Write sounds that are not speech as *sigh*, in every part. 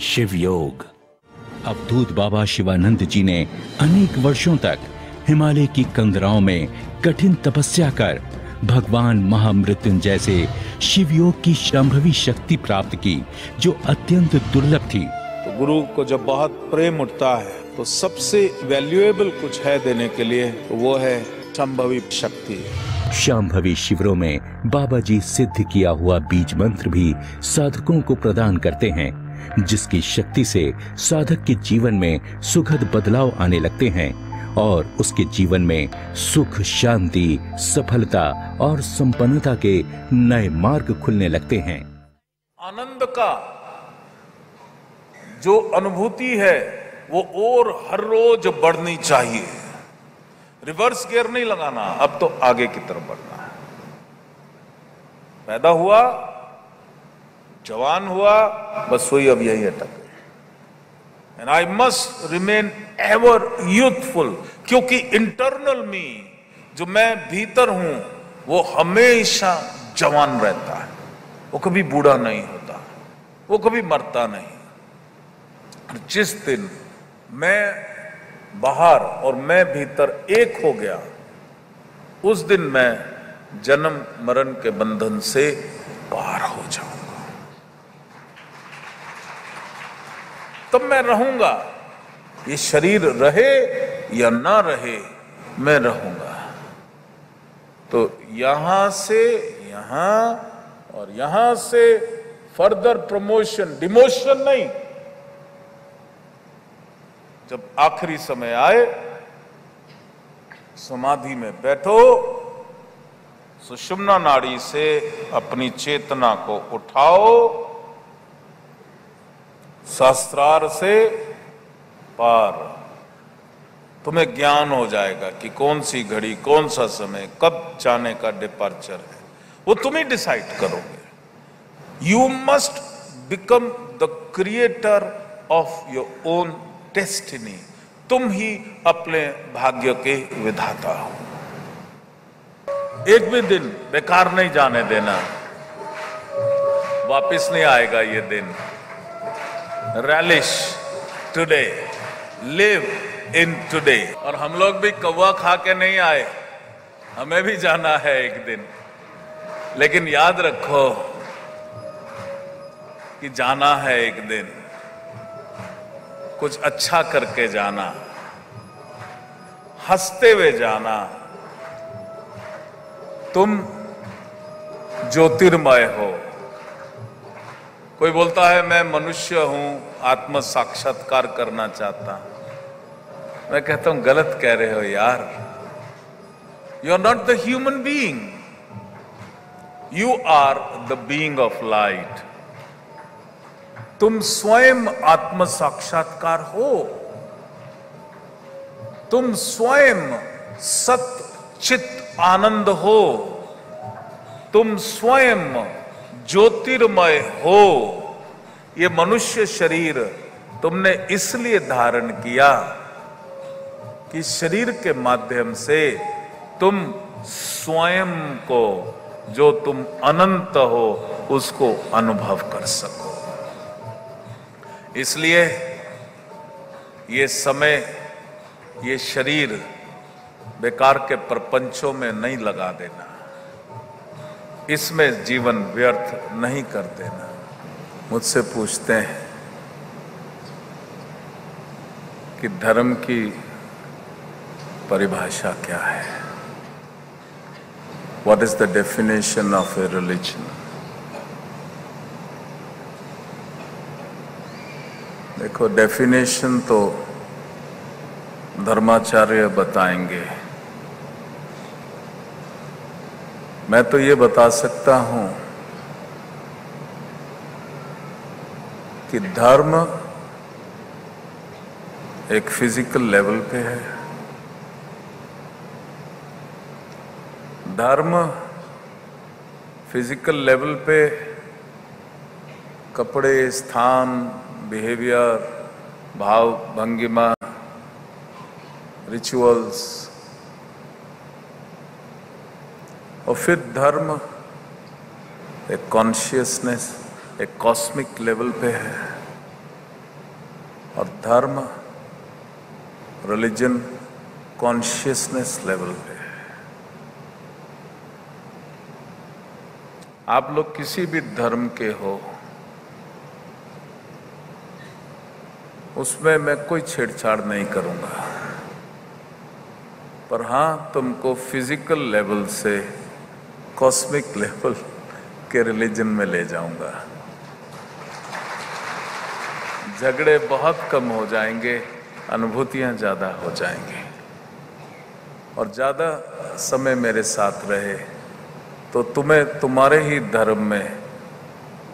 शिव योग। अवधूत बाबा शिवानंद जी ने अनेक वर्षों तक हिमालय की कंदराओं में कठिन तपस्या कर भगवान महामृत्युंजय से शिव योग की संभवी शक्ति प्राप्त की जो अत्यंत दुर्लभ थी। तो गुरु को जब बहुत प्रेम उठता है तो सबसे वैल्यूएबल कुछ है देने के लिए तो वो है संभवी शक्ति। शाम्भवी शिविरों में बाबा जी सिद्ध किया हुआ बीज मंत्र भी साधकों को प्रदान करते हैं। जिसकी शक्ति से साधक के जीवन में सुखद बदलाव आने लगते हैं और उसके जीवन में सुख, शांति, सफलता और संपन्नता के नए मार्ग खुलने लगते हैं। आनंद का जो अनुभूति है, वो और हर रोज बढ़नी चाहिए। रिवर्स गियर नहीं लगाना, अब तो आगे की तरफ़ बढ़ना। है पैदा हुआ जवान हुआ, बस वही अब यही अटक and I must remain ever youthful क्योंकि इंटरनल मी जो मैं भीतर हूँ, वो हमेशा जवान रहता है। वो कभी बूढ़ा नहीं होता, वो कभी मरता नहीं। जिस दिन मैं बाहर और मैं भीतर एक हो गया, उस दिन मैं जन्म मरण के बंधन से पार हो जाऊँगा तब मैं रहूँगा। ये शरीर रहे या ना रहे, मैं रहूँगा। तो यहाँ से यहाँ और यहाँ से फर्दर प्रमोशन डिमोशन नहीं। जब आखिरी समय आए, समाधि में बैठो, सुषुम्ना नाड़ी से अपनी चेतना को उठाओ शास्त्रार से पार। तुम्हें ज्ञान हो जाएगा कि कौन सी घड़ी, कौन सा समय, कब जाने का डिपार्चर है। वो तुम ही डिसाइड करोगे। You must become the creator of your own destiny तुम ही अपने भाग्य के विधाता हो। एक भी दिन बेकार नहीं जाने देना। वापिस नहीं आएगा ये दिन। Relish today live in today और हम लोग भी कौवा खा के नहीं आए। हमें भी जाना है एक दिन। लेकिन याद रखो कि जाना है एक दिन। कुछ अच्छा करके जाना। हँसते हुए जाना। तुम ज्योतिर्मय हो। कोई बोलता है, मैं मनुष्य हूँ आत्म साक्षात्कार करना चाहता मैं कहता हूँ, गलत कह रहे हो यार। You are not the human being you are the being of light तुम स्वयं आत्म साक्षात्कार हो। तुम स्वयं सत, चित, आनंद हो। तुम स्वयं ज्योतिर्मय हो, ये मनुष्य शरीर तुमने इसलिए धारण किया कि शरीर के माध्यम से तुम स्वयं को, जो तुम अनंत हो, उसको अनुभव कर सको। इसलिए ये समय, ये शरीर बेकार के प्रपंचों में नहीं लगा देना। इसमें जीवन व्यर्थ नहीं कर देना। मुझसे पूछते हैं कि धर्म की परिभाषा क्या है? What is the definition of a religion देखो डेफिनेशन तो धर्माचार्य बताएँगे। मैं तो ये बता सकता हूँ कि धर्म एक फ़िज़िकल लेवल पे है। धर्म फ़िज़िकल लेवल पे कपड़े, स्थान बिहेवियर भाव, भंगिमा रिचुअल्स और फिर धर्म एक कॉन्शियसनेस एक कॉस्मिक लेवल पे है। और धर्म रिलीजन कॉन्शियसनेस लेवल पे है। आप लोग किसी भी धर्म के हो, उसमें मैं कोई छेड़छाड़ नहीं करूँगा। पर हाँ, तुमको फ़िज़िकल लेवल से कॉस्मिक लेवल *laughs* के रिलीजन में ले जाऊँगा। झगड़े बहुत कम हो जाएँगे, अनुभूतियाँ ज़्यादा हो जाएँगी। और ज़्यादा समय मेरे साथ रहे तो तुम्हें, तुम्हारे ही धर्म में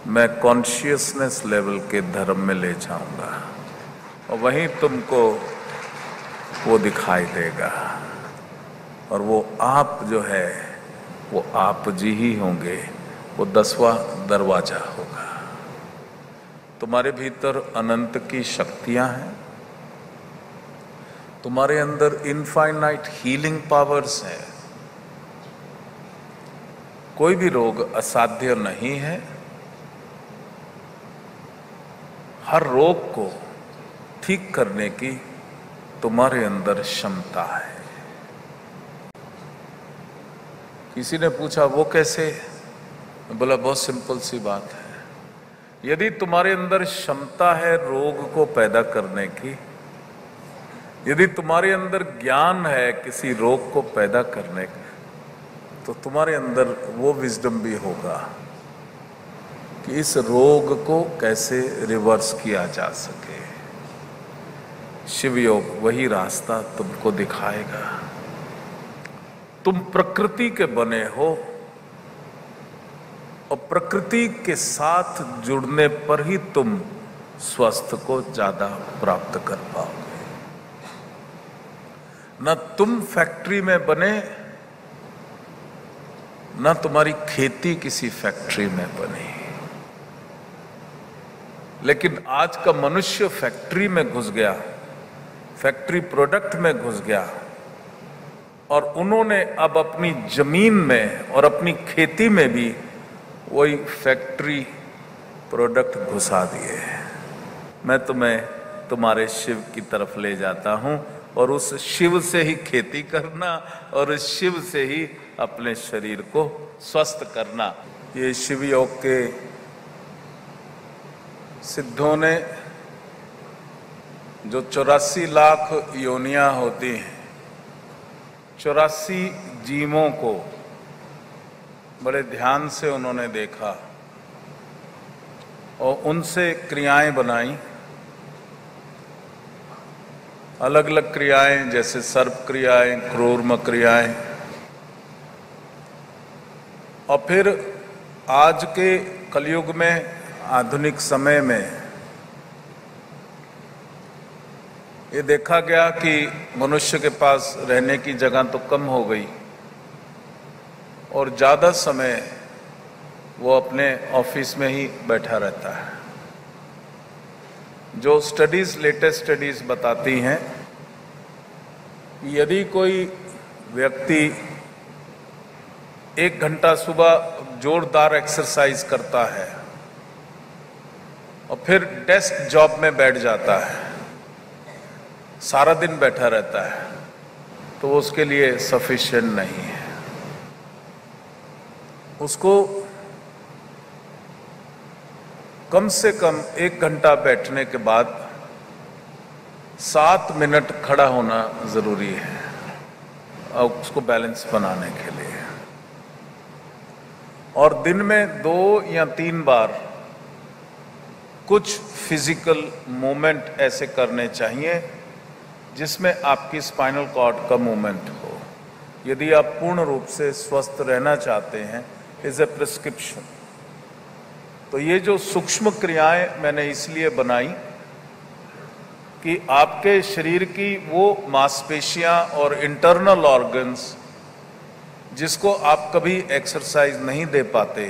मैं कॉन्शियसनेस लेवल के धर्म में ले जाऊँगा। और वहीं तुमको वो दिखाई देगा। और वो आप जो है वो आप जी ही होंगे, वो दसवा दरवाज़ा होगा। तुम्हारे भीतर अनंत की शक्तियाँ हैं। तुम्हारे अंदर इनफाइनाइट हीलिंग पावर्स हैं। कोई भी रोग असाध्य नहीं है। हर रोग को ठीक करने की तुम्हारे अंदर क्षमता है। किसी ने पूछा, वो कैसे? बोला, बहुत सिंपल सी बात है। यदि तुम्हारे अंदर क्षमता है रोग को पैदा करने की, यदि तुम्हारे अंदर ज्ञान है किसी रोग को पैदा करने का तो तुम्हारे अंदर वो विजडम भी होगा कि इस रोग को कैसे रिवर्स किया जा सके। शिव योग वही रास्ता तुमको दिखाएगा। तुम प्रकृति के बने हो और प्रकृति के साथ जुड़ने पर ही तुम स्वस्थ को ज़्यादा प्राप्त कर पाओगे। न तुम फैक्ट्री में बने, न तुम्हारी खेती किसी फैक्ट्री में बनी। लेकिन आज का मनुष्य फैक्ट्री में घुस गया, फैक्ट्री प्रोडक्ट में घुस गया। और उन्होंने अब अपनी ज़मीन में और अपनी खेती में भी वही फैक्ट्री प्रोडक्ट घुसा दिए मैं तुम्हें, तुम्हारे शिव की तरफ़ ले जाता हूँ और उस शिव से ही खेती करना और उस शिव से ही अपने शरीर को स्वस्थ करना। ये शिव योग के सिद्धों ने जो चौरासी लाख योनियाँ होती हैं चौरासी जीवों को बड़े ध्यान से उन्होंने देखा और उनसे क्रियाएँ बनाई। अलग अलग क्रियाएँ, जैसे सर्प क्रियाएँ, क्रूरम क्रियाएँ। और फिर आज के कलयुग में, आधुनिक समय में ये देखा गया कि मनुष्य के पास रहने की जगह तो कम हो गई। और ज़्यादा समय वो अपने ऑफ़िस में ही बैठा रहता है। जो स्टडीज़, लेटेस्ट स्टडीज़ बताती हैं, यदि कोई व्यक्ति एक घंटा सुबह जोरदार एक्सरसाइज करता है और फिर डेस्क जॉब में बैठ जाता है सारा दिन बैठा रहता है तो वो उसके लिए सफिशिएंट नहीं है। उसको कम से कम एक घंटा बैठने के बाद सात मिनट खड़ा होना ज़रूरी है, और उसको बैलेंस बनाने के लिए। और दिन में दो या तीन बार कुछ फ़िज़िकल मूवमेंट ऐसे करने चाहिए जिसमें आपकी स्पाइनल कॉर्ड का मूवमेंट हो। यदि आप पूर्ण रूप से स्वस्थ रहना चाहते हैं इज़ ए प्रिस्क्रिप्शन तो ये जो सूक्ष्म क्रियाएँ मैंने इसलिए बनाई कि आपके शरीर की वो मांसपेशियाँ और इंटरनल ऑर्गन्स जिसको आप कभी एक्सरसाइज नहीं दे पाते,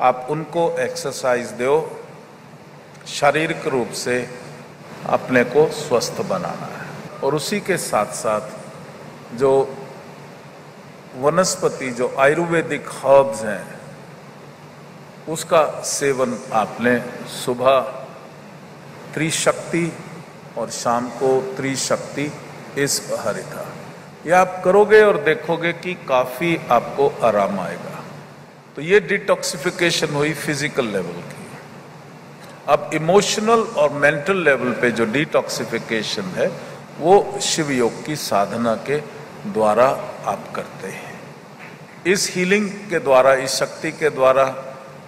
आप उनको एक्सरसाइज दो। शारीरिक रूप से अपने को स्वस्थ बनाना है। और उसी के साथ साथ जो वनस्पति, जो आयुर्वेदिक हर्ब्स हैं, उसका सेवन आपने सुबह त्रिशक्ति और शाम को त्रिशक्ति इस हरिता। यह आप करोगे और देखोगे कि काफ़ी आपको आराम आएगा। तो ये डिटॉक्सिफिकेशन हुई फ़िज़िकल लेवल की। अब इमोशनल और मेंटल लेवल पे जो डिटॉक्सिफिकेशन है, वो शिव योग की साधना के द्वारा आप करते हैं। इस हीलिंग के द्वारा, इस शक्ति के द्वारा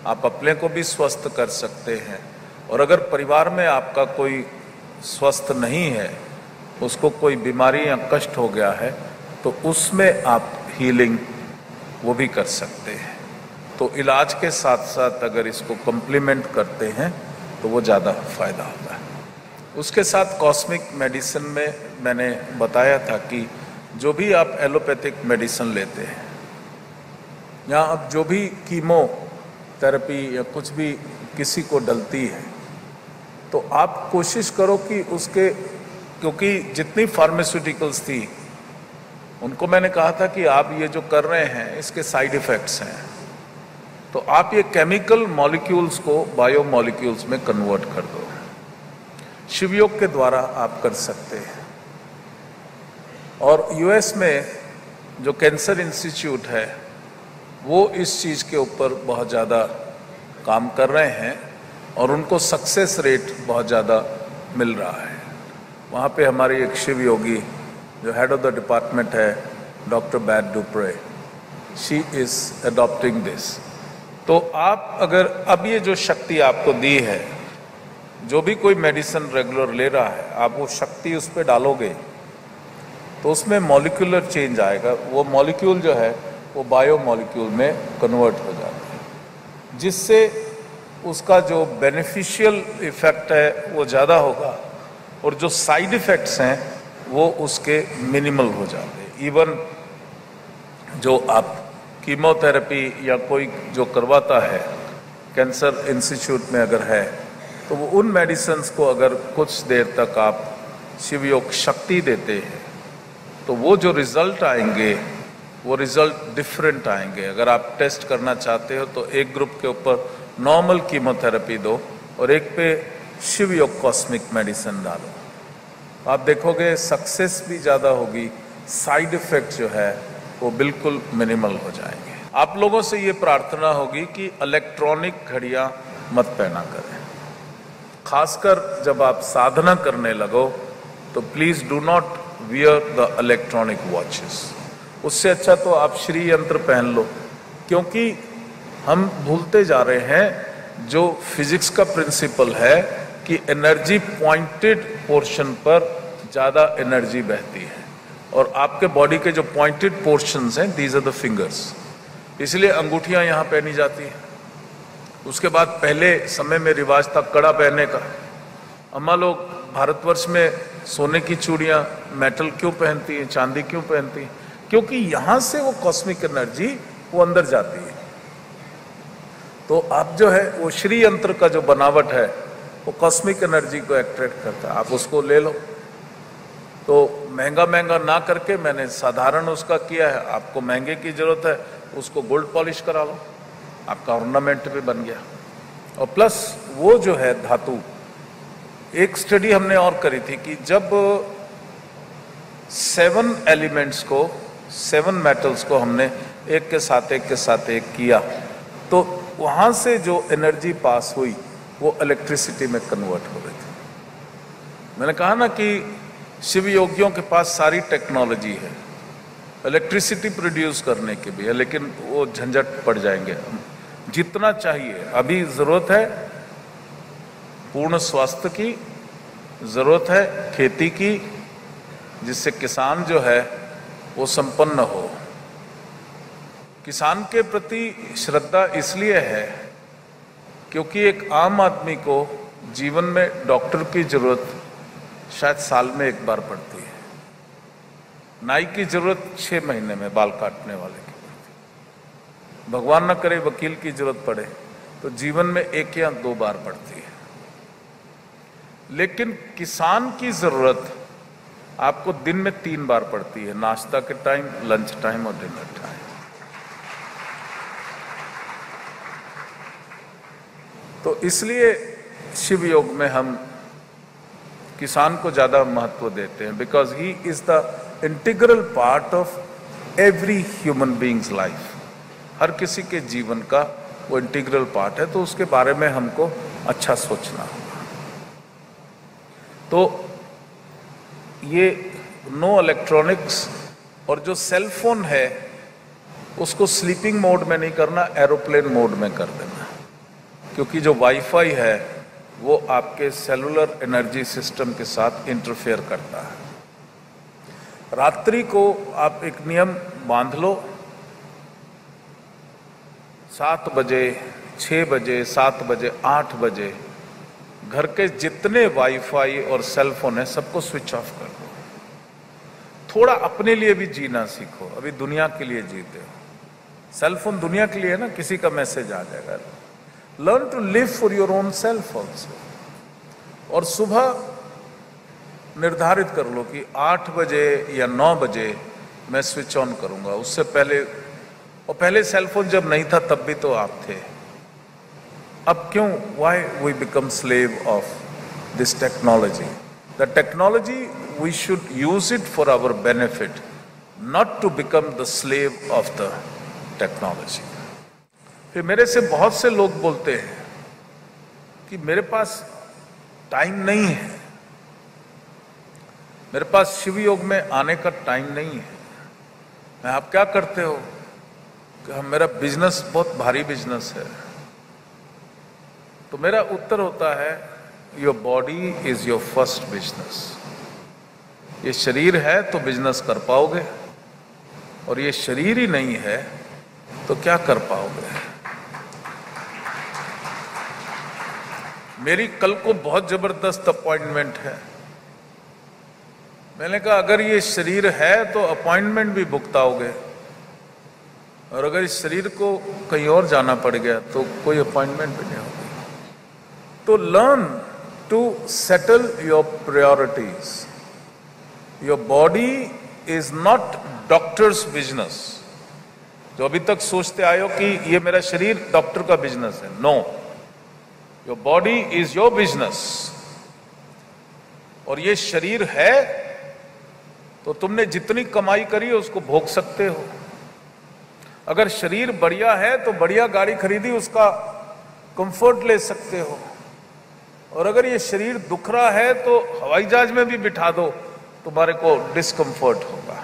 आप अपने को भी स्वस्थ कर सकते हैं। और अगर परिवार में आपका कोई स्वस्थ नहीं है, उसको कोई बीमारी या कष्ट हो गया है तो उसमें आप हीलिंग वो भी कर सकते हैं। तो इलाज के साथ साथ अगर इसको कम्प्लीमेंट करते हैं तो वो ज़्यादा फ़ायदा होता है। उसके साथ कॉस्मिक मेडिसिन में मैंने बताया था कि जो भी आप एलोपैथिक मेडिसिन लेते हैं, या अब जो भी कीमो थेरेपी या कुछ भी किसी को डलती है तो आप कोशिश करो कि उसके, क्योंकि जितनी फार्मास्यूटिकल्स थी, उनको मैंने कहा था कि आप ये जो कर रहे हैं, इसके साइड इफेक्ट्स हैं। तो आप ये केमिकल मॉलिक्यूल्स को बायो मॉलिक्यूल्स में कन्वर्ट कर दो। शिवयोग के द्वारा आप कर सकते हैं। और यूएस में जो कैंसर इंस्टीट्यूट है, वो इस चीज़ के ऊपर बहुत ज़्यादा काम कर रहे हैं और उनको सक्सेस रेट बहुत ज़्यादा मिल रहा है। वहाँ पे हमारी एक शिव योगी जो हेड ऑफ़ द डिपार्टमेंट है डॉक्टर बैड डुप्रे शी इज़ अडॉप्टिंग दिस तो आप अगर अब ये जो शक्ति आपको दी है, जो भी कोई मेडिसिन रेगुलर ले रहा है, आप वो शक्ति उस पर डालोगे तो उसमें मॉलिक्यूलर चेंज आएगा। वो मॉलिक्यूल जो है, वो बायो मॉलिक्यूल में कन्वर्ट हो जाता है, जिससे उसका जो बेनिफिशियल इफ़ेक्ट है, वो ज़्यादा होगा और जो साइड इफ़ेक्ट्स हैं, वो उसके मिनिमल हो जाते हैं। इवन जो आप कीमोथेरेपी या कोई जो करवाता है, कैंसर इंस्टीट्यूट में अगर है तो वो उन मेडिसिन को अगर कुछ देर तक आप शिवयोग शक्ति देते हैं तो वो जो रिज़ल्ट आएँगे, वो रिज़ल्ट डिफरेंट आएँगे। अगर आप टेस्ट करना चाहते हो तो एक ग्रुप के ऊपर नॉर्मल कीमोथेरेपी दो और एक पे शिव योग कॉस्मिक मेडिसिन डालो। आप देखोगे सक्सेस भी ज़्यादा होगी, साइड इफ़ेक्ट जो है वो बिल्कुल मिनिमल हो जाएँगे। आप लोगों से ये प्रार्थना होगी कि इलेक्ट्रॉनिक घड़ियाँ मत पहना करें। खासकर जब आप साधना करने लगो तो please do not wear the electronic watches उससे अच्छा तो आप श्री यंत्र पहन लो, क्योंकि हम भूलते जा रहे हैं जो फिजिक्स का प्रिंसिपल है कि एनर्जी पॉइंटेड पोर्शन पर ज़्यादा एनर्जी बहती है। और आपके बॉडी के जो पॉइंटेड पोर्शंस हैं दीज आर द फिंगर्स इसलिए अंगूठियाँ यहाँ पहनी जाती हैं। उसके बाद पहले समय में रिवाज था कड़ा पहनने का। अम्मा लोग भारतवर्ष में सोने की चूड़ियाँ मेटल क्यों पहनती हैं, चांदी क्यों पहनती हैं? क्योंकि यहाँ से वो कॉस्मिक एनर्जी वो अंदर जाती है। तो आप जो है, वो श्री यंत्र का जो बनावट है, वो कॉस्मिक एनर्जी को एट्रैक्ट करता है। आप उसको ले लो। तो महँगा महँगा ना करके मैंने साधारण उसका किया है। आपको महँगे की ज़रूरत है, उसको गोल्ड पॉलिश करा लो। आपका ऑर्नामेंट भी बन गया। और प्लस वो जो है धातु, एक स्टडी हमने और करी थी कि जब सेवन एलिमेंट्स को सेवन मेटल्स को हमने एक के साथ, एक के साथ एक किया तो वहाँ से जो एनर्जी पास हुई, वो इलेक्ट्रिसिटी में कन्वर्ट हो गई थी। मैंने कहा ना कि शिव योगियों के पास सारी टेक्नोलॉजी है। इलेक्ट्रिसिटी प्रोड्यूस करने की भी है, लेकिन वो झंझट पड़ जाएँगे। जितना चाहिए, अभी ज़रूरत है पूर्ण स्वास्थ्य की, ज़रूरत है खेती की, जिससे किसान जो है वो संपन्न हो। किसान के प्रति श्रद्धा इसलिए है क्योंकि एक आम आदमी को जीवन में डॉक्टर की ज़रूरत शायद साल में एक बार पड़ती है। नाई की ज़रूरत छह महीने में बाल काटने वाले की भगवान न करे, वकील की ज़रूरत पड़े तो जीवन में एक या दो बार पड़ती है। लेकिन किसान की ज़रूरत आपको दिन में तीन बार पड़ती है, नाश्ता के टाइम, लंच टाइम और डिनर टाइम। तो इसलिए शिव योग में हम किसान को ज़्यादा महत्व देते हैं because he is the integral part of every human beings life हर किसी के जीवन का वो इंटीग्रल पार्ट है तो उसके बारे में हमको अच्छा सोचना होगा। तो ये नो इलेक्ट्रॉनिक्स और जो सेल फ़ोन है, उसको स्लीपिंग मोड में नहीं करना एरोप्लेन मोड में कर देना। क्योंकि जो वाईफाई है वो आपके सेलुलर एनर्जी सिस्टम के साथ इंटरफेयर करता है। रात्रि को आप एक नियम बाँध लो। सात बजे छः बजे, सात बजे, आठ बजे घर के जितने वाईफाई और सेल फ़ोन है, सबको स्विच ऑफ़ कर दो। थोड़ा अपने लिए भी जीना सीखो। अभी दुनिया के लिए जीते हो। सेल फ़ोन दुनिया के लिए है ना, किसी का मैसेज आ जाएगा। Learn to live for your own self also और सुबह निर्धारित कर लो कि आठ बजे या नौ बजे मैं स्विच ऑन करूँगा। उससे पहले, और पहले सेलफोन जब नहीं था तब भी तो आप थे। अब क्यों? Why we become slave of this technology the technology we should use it for our benefit not to become the slave of the technology फिर मेरे से बहुत से लोग बोलते हैं कि मेरे पास टाइम नहीं है। मेरे पास शिव योग में आने का टाइम नहीं है। मैं आप क्या करते हो? कि हम मेरा बिज़नेस बहुत भारी बिज़नेस है। तो मेरा उत्तर होता है your body is your first business ये शरीर है तो बिज़नेस कर पाओगे। और ये शरीर ही नहीं है तो क्या कर पाओगे? मेरी कल को बहुत ज़बरदस्त अपॉइंटमेंट है। मैंने कहा, अगर ये शरीर है तो अपॉइंटमेंट भी भुगताओगे और अगर इस शरीर को कहीं और जाना पड़ गया तो कोई अपॉइंटमेंट भी नहीं होगी। तो learn to settle your priorities. Your body is not doctor's business. जो अभी तक सोचते आए हो कि ये मेरा शरीर डॉक्टर का बिज़नेस है। No. Your body is your business और ये शरीर है तो तुमने जितनी कमाई करी, उसको भोग सकते हो। अगर शरीर बढ़िया है तो बढ़िया गाड़ी खरीदी, उसका कंफर्ट ले सकते हो। और अगर ये शरीर दुख रहा है तो हवाई जहाज़ में भी बिठा दो, तुम्हारे को डिस्कंफर्ट होगा।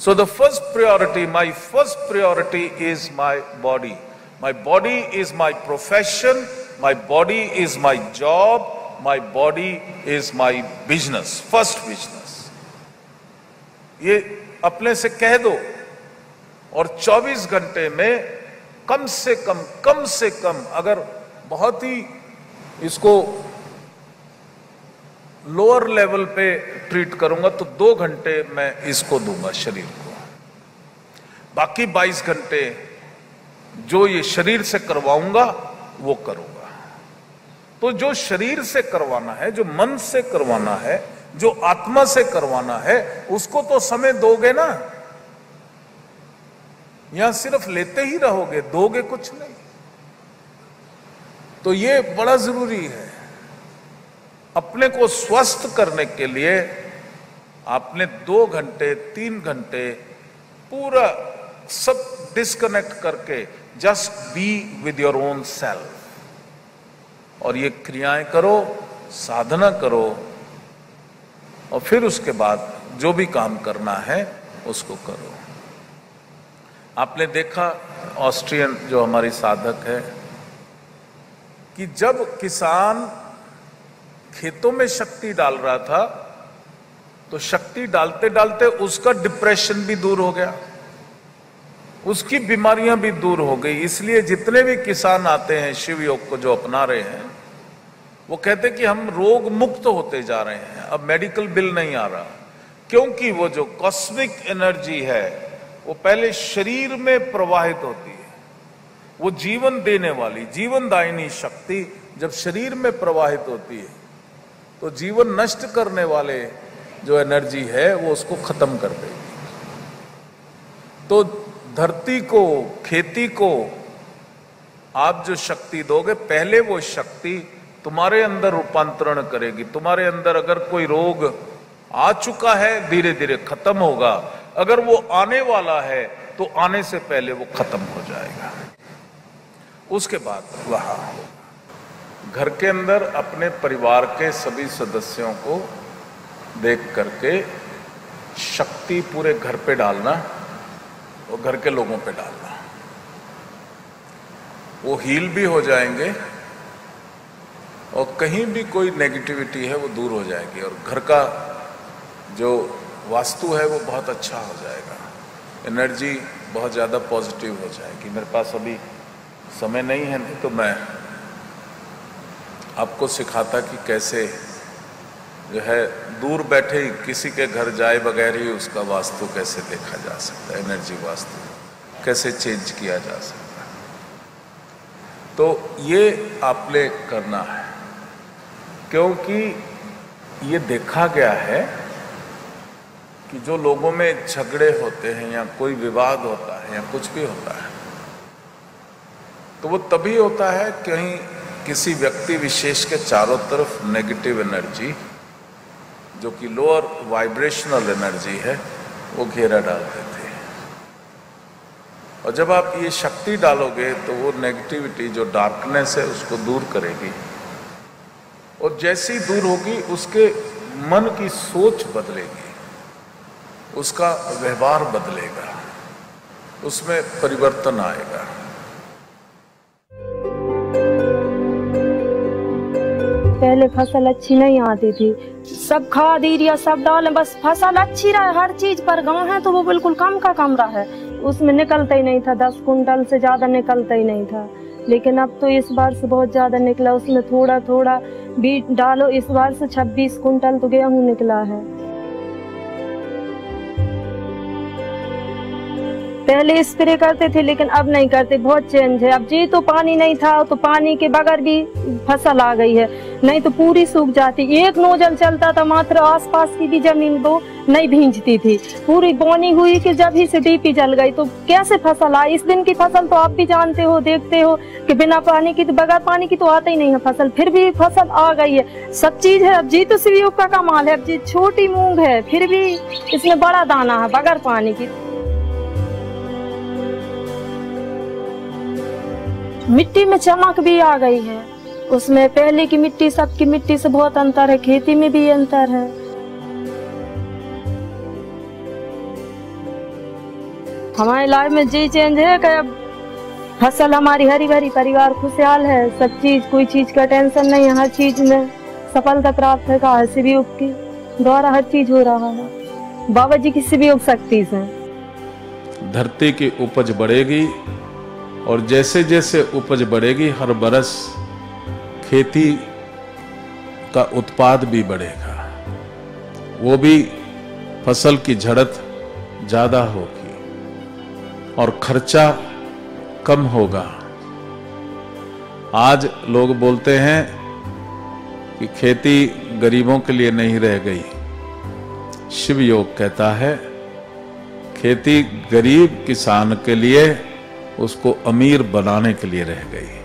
So the first priority my first priority is my body my body is my profession my body is my job my body is my business first business ये अपने से कह दो, और 24 घंटे में कम से कम कम से कम, अगर बहुत ही इसको लोअर लेवल पे ट्रीट करूँगा तो दो घंटे मैं इसको दूँगा शरीर को। बाकी 22 घंटे जो ये शरीर से करवाऊँगा, वो करूँगा। तो जो शरीर से करवाना है, जो मन से करवाना है, जो आत्मा से करवाना है, उसको तो समय दोगे ना। यहाँ सिर्फ़ लेते ही रहोगे, दोगे कुछ नहीं। तो ये बड़ा ज़रूरी है। अपने को स्वस्थ करने के लिए आपने दो घंटे, तीन घंटे पूरा सब डिस्कनेक्ट करके just be with your own self और ये क्रियाएँ करो, साधना करो, और फिर उसके बाद जो भी काम करना है, उसको करो। आपने देखा ऑस्ट्रियन जो हमारी साधक है, कि जब किसान खेतों में शक्ति डाल रहा था तो शक्ति डालते डालते उसका डिप्रेशन भी दूर हो गया। उसकी बीमारियाँ भी दूर हो गई। इसलिए जितने भी किसान आते हैं, शिव योग को जो अपना रहे हैं, वो कहते कि हम रोग मुक्त होते जा रहे हैं। अब मेडिकल बिल नहीं आ रहा, क्योंकि वो जो कॉस्मिक एनर्जी है, वो पहले शरीर में प्रवाहित होती है। वो जीवन देने वाली जीवन दायनी शक्ति जब शरीर में प्रवाहित होती है तो जीवन नष्ट करने वाले जो एनर्जी है, वो उसको खत्म कर देगी तो धरती को, खेती को आप जो शक्ति दोगे, पहले वो शक्ति तुम्हारे अंदर रूपांतरण करेगी। तुम्हारे अंदर अगर कोई रोग आ चुका है धीरे धीरे खत्म होगा। अगर वो आने वाला है तो आने से पहले वो खत्म हो जाएगा। उसके बाद वहाँ घर के अंदर अपने परिवार के सभी सदस्यों को देख करके शक्ति पूरे घर पे डालना। और घर के लोगों पे डालना। वो हील भी हो जाएँगे और कहीं भी कोई नेगेटिविटी है, वो दूर हो जाएगी और घर का जो वास्तु है, वो बहुत अच्छा हो जाएगा। एनर्जी बहुत ज़्यादा पॉजिटिव हो जाएगी। मेरे पास अभी समय नहीं है, नहीं तो मैं आपको सिखाता कि कैसे जो है, दूर बैठे ही किसी के घर जाए बगैर ही उसका वास्तु कैसे देखा जा सकता है एनर्जी वास्तु कैसे चेंज किया जा सकता है। तो ये आपने करना है, क्योंकि ये देखा गया है कि जो लोगों में झगड़े होते हैं या कोई विवाद होता है या कुछ भी होता है तो वो तभी होता है कहीं किसी व्यक्ति विशेष के चारों तरफ़ नेगेटिव एनर्जी जो कि लोअर वाइब्रेशनल एनर्जी है, वो घेरा डाल देते हैं। और जब आप ये शक्ति डालोगे तो वो नेगेटिविटी जो डार्कनेस है, उसको दूर करेगी। और जैसी दूर होगी, उसके मन की सोच बदलेगी। उसका व्यवहार बदलेगा। उसमें परिवर्तन आएगा। पहले फ़सल अच्छी नहीं आती थी। सब खाद यूरिया सब डाले, बस फ़सल अच्छी रहे, हर चीज़ पर गाँव है तो वो बिल्कुल कम का कम रहा। है उसमें निकलता ही नहीं था, दस कुंटल से ज़्यादा निकलता ही नहीं था। लेकिन अब तो इस बार से बहुत ज़्यादा निकला, उसमें थोड़ा थोड़ा बीज डालो, इस बार से छब्बीस कुंटल तो गेहूँ निकला है। पहले स्प्रे करते थे, लेकिन अब नहीं करते। बहुत चेंज है। अब जी तो पानी नहीं था तो पानी के बगैर भी फ़सल आ गई है। नहीं तो पूरी सूख जाती। एक नोजल चलता था, मात्र आसपास की भी ज़मीन तो नहीं भींजती थी। पूरी बोनी हुई कि जब ही से डीपी जल गई तो कैसे फ़सल आई? इस दिन की फ़सल तो आप भी जानते हो, देखते हो कि बिना पानी की तो बगैर पानी की तो आता ही नहीं है फ़सल। फिर भी फ़सल आ गई है। सब चीज़ है। अब जी तो सिवियोग का कमाल है। अब जी छोटी मूंग है, फिर भी इसमें बड़ा दाना है, बगैर पानी की। मिट्टी में चमक भी आ गई है। उसमें पहले की मिट्टी सबकी मिट्टी से बहुत अंतर है। खेती में भी अंतर है। हमारे लाइफ में जी चेंज है कि अब फ़सल हमारी हरी भरी परिवार खुशहाल है। सब चीज़, कोई चीज़ का टेंशन नहीं है, हर चीज़ में सफलता प्राप्त है का कहा शिवयोग की द्वारा हर चीज़ हो रहा है। बाबा जी की शिवयोग शक्ति से धरती की उपज बढ़ेगी और जैसे जैसे उपज बढ़ेगी, हर बरस खेती का उत्पाद भी बढ़ेगा। वो भी फ़सल की झड़त ज़्यादा होगी और खर्चा कम होगा। आज लोग बोलते हैं कि खेती गरीबों के लिए नहीं रह गई। शिव योग कहता है, खेती गरीब किसान के लिए उसको अमीर बनाने के लिए रह गई।